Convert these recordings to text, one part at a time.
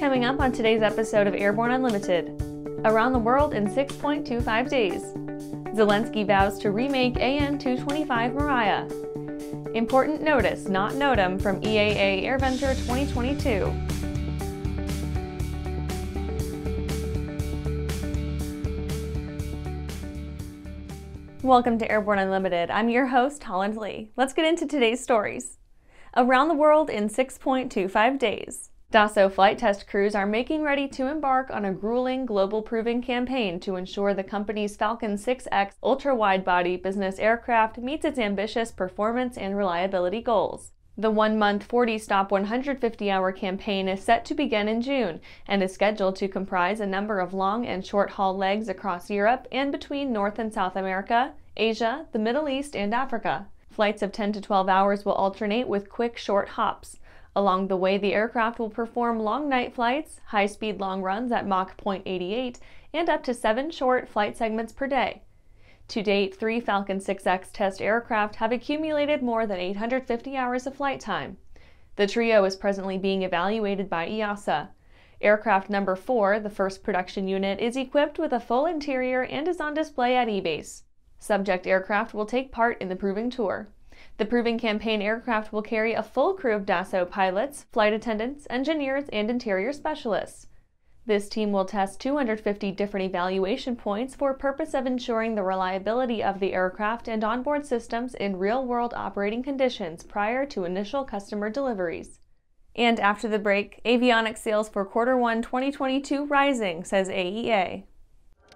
coming up on today's episode of Airborne Unlimited. Around the world in 6.25 days. Zelensky vows to remake AN 225 Mriya. Important notice, not NOTAM, from EAA AirVenture 2022. Welcome to Airborne Unlimited. I'm your host, Holland Lee. Let's get into today's stories. Around the world in 6.25 days. Dassault flight test crews are making ready to embark on a grueling global proving campaign to ensure the company's Falcon 6X ultra wide-body business aircraft meets its ambitious performance and reliability goals. The one month, 40 stop, 150 hour campaign is set to begin in June and is scheduled to comprise a number of long and short haul legs across Europe and between North and South America, Asia, the Middle East, and Africa. Flights of 10 to 12 hours will alternate with quick, short hops. Along the way, the aircraft will perform long night flights, high speed long runs at Mach 0.88, and up to seven short flight segments per day. To date, three Falcon 6X test aircraft have accumulated more than 850 hours of flight time. The trio is presently being evaluated by EASA. Aircraft number 4, the first production unit, is equipped with a full interior and is on display at EBACE. Subject aircraft will take part in the proving tour. The proving campaign aircraft will carry a full crew of Dassault pilots, flight attendants, engineers, and interior specialists. This team will test 250 different evaluation points for purpose of ensuring the reliability of the aircraft and onboard systems in real-world operating conditions prior to initial customer deliveries. And after the break, avionics sales for quarter 1 2022 rising, says AEA.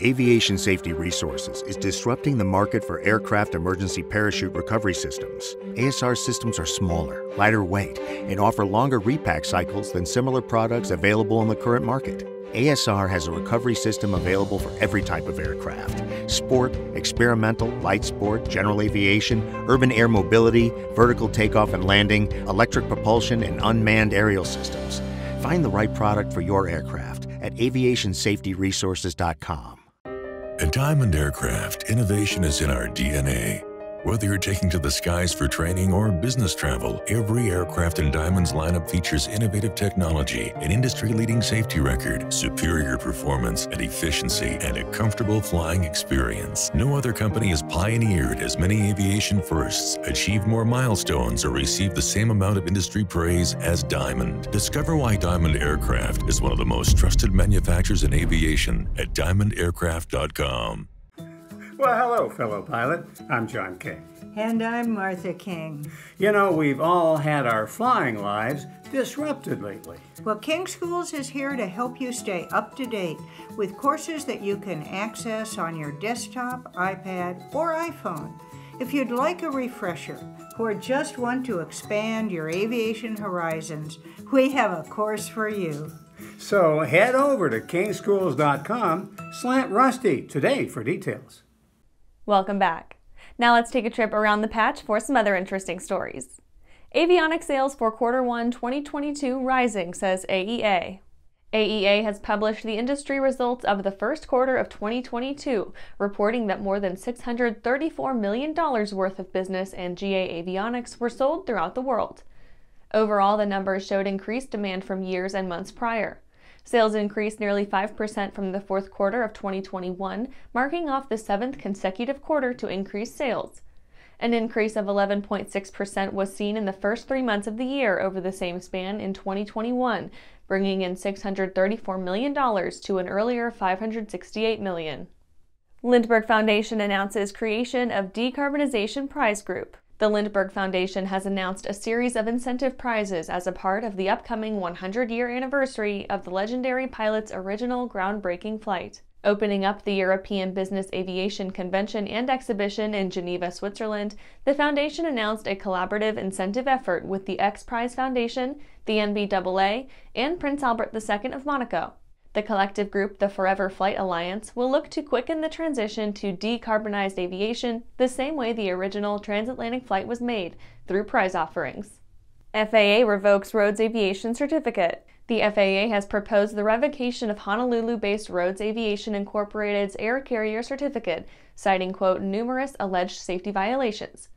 Aviation Safety Resources is disrupting the market for aircraft emergency parachute recovery systems. ASR systems are smaller, lighter weight, and offer longer repack cycles than similar products available in the current market. ASR has a recovery system available for every type of aircraft sport, experimental, light sport, general aviation, urban air mobility, vertical takeoff and landing, electric propulsion, and unmanned aerial systems. Find the right product for your aircraft at aviationsafetyresources.com. At Diamond Aircraft, innovation is in our DNA. Whether you're taking to the skies for training or business travel, every aircraft in Diamond's lineup features innovative technology, an industry-leading safety record, superior performance and efficiency, and a comfortable flying experience. No other company has pioneered as many aviation firsts, achieved more milestones, or received the same amount of industry praise as Diamond. Discover why Diamond Aircraft is one of the most trusted manufacturers in aviation at diamondaircraft.com. Well, hello, fellow pilot. I'm John King. And I'm Martha King. You know, we've all had our flying lives disrupted lately. Well, King Schools is here to help you stay up to date with courses that you can access on your desktop, iPad, or iPhone. If you'd like a refresher or just want to expand your aviation horizons, we have a course for you. So head over to kingschools.com slant rusty today for details. Welcome back. Now let's take a trip around the patch for some other interesting stories. Avionics sales for quarter 1 2022 rising, says AEA. AEA has published the industry results of the first quarter of 2022, reporting that more than $634 million worth of business and GA avionics were sold throughout the world. Overall, the numbers showed increased demand from years and months prior. Sales increased nearly 5% from the fourth quarter of 2021, marking off the seventh consecutive quarter to increase sales. An increase of 11.6% was seen in the first three months of the year over the same span in 2021, bringing in $634 million to an earlier 568 million. Lindbergh Foundation announces creation of Decarbonization Prize Group. The Lindbergh Foundation has announced a series of incentive prizes as a part of the upcoming 100 year anniversary of the legendary pilot's original groundbreaking flight. Opening up the European Business Aviation Convention and Exhibition in Geneva, Switzerland, the Foundation announced a collaborative incentive effort with the X Prize Foundation, the NBAA, and Prince Albert II of Monaco. The collective group, the Forever Flight Alliance, will look to quicken the transition to decarbonized aviation the same way the original transatlantic flight was made, through prize offerings. FAA revokes Rhoades Aviation Certificate. The FAA has proposed the revocation of Honolulu-based Rhoades Aviation Incorporated's air carrier certificate, citing, quote, numerous alleged safety violations.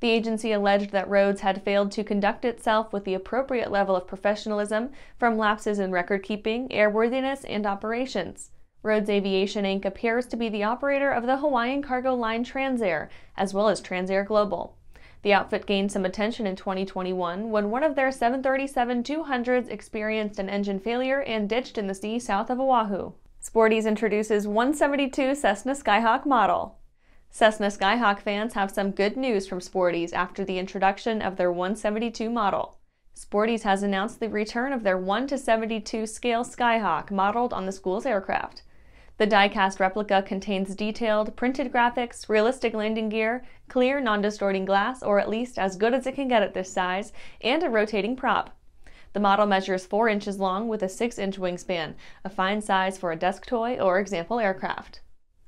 The agency alleged that Rhoades had failed to conduct itself with the appropriate level of professionalism from lapses in record keeping, airworthiness, and operations. Rhoades Aviation Inc. appears to be the operator of the Hawaiian cargo line Transair, as well as Transair Global. The outfit gained some attention in 2021 when one of their 737-200s experienced an engine failure and ditched in the sea south of Oahu. Sporty's introduces 172 Cessna Skyhawk model. Cessna Skyhawk fans have some good news from Sporty's after the introduction of their 172 model. Sporty's has announced the return of their 1 to 72 scale Skyhawk modeled on the school's aircraft. The die-cast replica contains detailed, printed graphics, realistic landing gear, clear, non-distorting glass, or at least as good as it can get at this size, and a rotating prop. The model measures 4 inches long with a 6-inch wingspan, a fine size for a desk toy or example aircraft.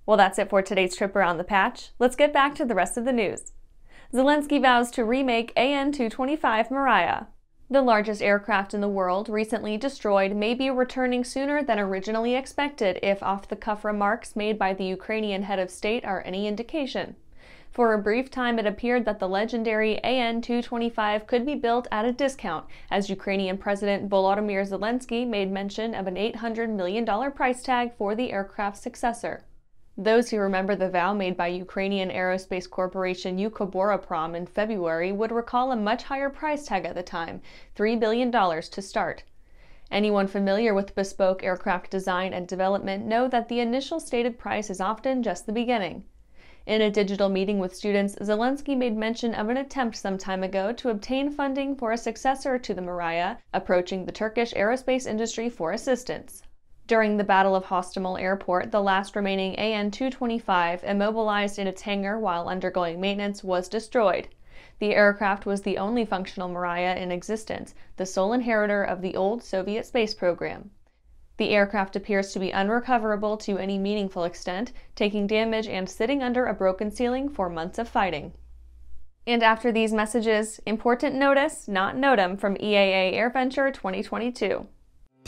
Well, that's it for today's trip around the patch. Let's get back to the rest of the news. Zelensky vows to remake AN-225 Mriya. The largest aircraft in the world, recently destroyed, may be returning sooner than originally expected if off-the-cuff remarks made by the Ukrainian head of state are any indication. For a brief time, it appeared that the legendary AN-225 could be built at a discount, as Ukrainian President Volodymyr Zelensky made mention of an $800 million price tag for the aircraft's successor. Those who remember the vow made by Ukrainian aerospace corporation Ukroboronprom in February would recall a much higher price tag at the time $3 billion to start. Anyone familiar with bespoke aircraft design and development know that the initial stated price is often just the beginning. In a digital meeting with students, Zelensky made mention of an attempt some time ago to obtain funding for a successor to the Mriya, approaching the Turkish aerospace industry for assistance. During the Battle of Hostomel Airport, the last remaining AN-225, immobilized in its hangar while undergoing maintenance, was destroyed. The aircraft was the only functional Mriya in existence, the sole inheritor of the old Soviet space program. The aircraft appears to be unrecoverable to any meaningful extent, taking damage and sitting under a broken ceiling for months of fighting. And after these messages, important notice, not NOTAM, from EAA AirVenture 2022.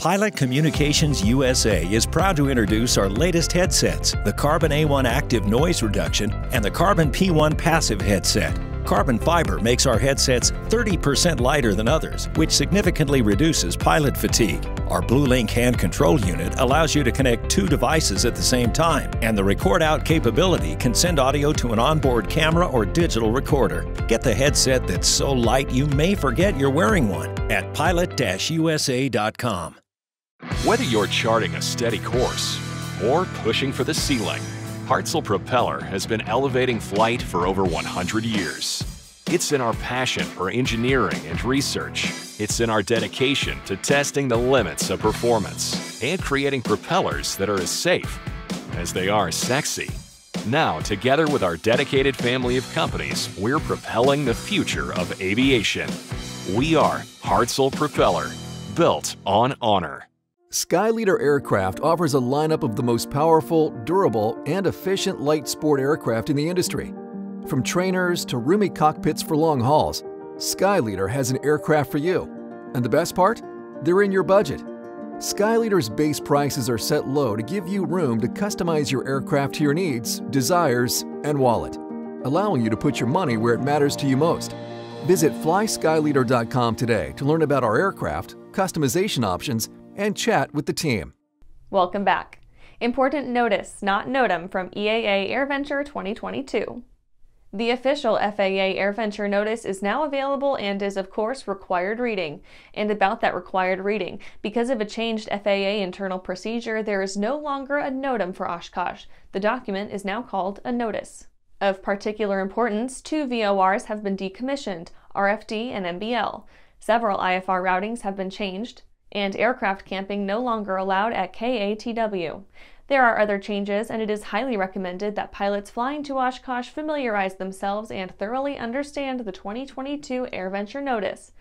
Pilot Communications USA is proud to introduce our latest headsets, the Carbon A1 Active Noise Reduction and the Carbon P1 Passive Headset. Carbon fiber makes our headsets 30% lighter than others, which significantly reduces pilot fatigue. Our BlueLink hand control unit allows you to connect two devices at the same time, and the record out capability can send audio to an onboard camera or digital recorder. Get the headset that's so light you may forget you're wearing one at pilot-usa.com. Whether you're charting a steady course or pushing for the ceiling, Hartzell Propeller has been elevating flight for over 100 years. It's in our passion for engineering and research. It's in our dedication to testing the limits of performance and creating propellers that are as safe as they are sexy. Now, together with our dedicated family of companies, we're propelling the future of aviation. We are Hartzell Propeller, built on honor. Skyleader Aircraft offers a lineup of the most powerful, durable, and efficient light sport aircraft in the industry. From trainers to roomy cockpits for long hauls, Skyleader has an aircraft for you. And the best part? They're in your budget. Skyleader's base prices are set low to give you room to customize your aircraft to your needs, desires, and wallet, allowing you to put your money where it matters to you most. Visit flyskyleader.com today to learn about our aircraft, customization options, and chat with the team. Welcome back. Important notice, not NOTAM, from EAA AirVenture 2022. The official FAA AirVenture notice is now available and is, of course, required reading. And about that required reading, because of a changed FAA internal procedure, there is no longer a NOTAM for Oshkosh. The document is now called a notice. Of particular importance, two VORs have been decommissioned, RFD and MBL. Several IFR routings have been changed, and aircraft camping no longer allowed at KATW. There are other changes, and it is highly recommended that pilots flying to Oshkosh familiarize themselves and thoroughly understand the 2022 AirVenture Notice.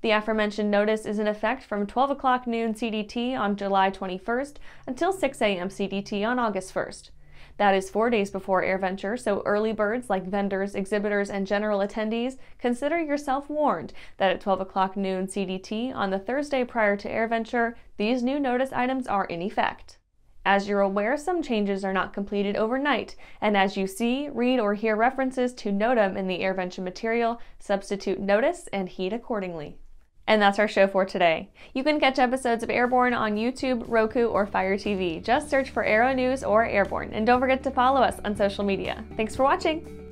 The aforementioned notice is in effect from 12 o'clock noon CDT on July 21st until 6 a.m. CDT on August 1st. That is four days before AirVenture, so early birds like vendors, exhibitors, and general attendees, consider yourself warned that at 12 o'clock noon CDT on the Thursday prior to AirVenture, these new notice items are in effect. As you're aware, some changes are not completed overnight, and as you see, read, or hear references to NOTAM in the AirVenture material, substitute notice and heed accordingly. And that's our show for today. You can catch episodes of Airborne on YouTube, Roku, or Fire TV. Just search for Aero News or Airborne, and don't forget to follow us on social media. Thanks for watching!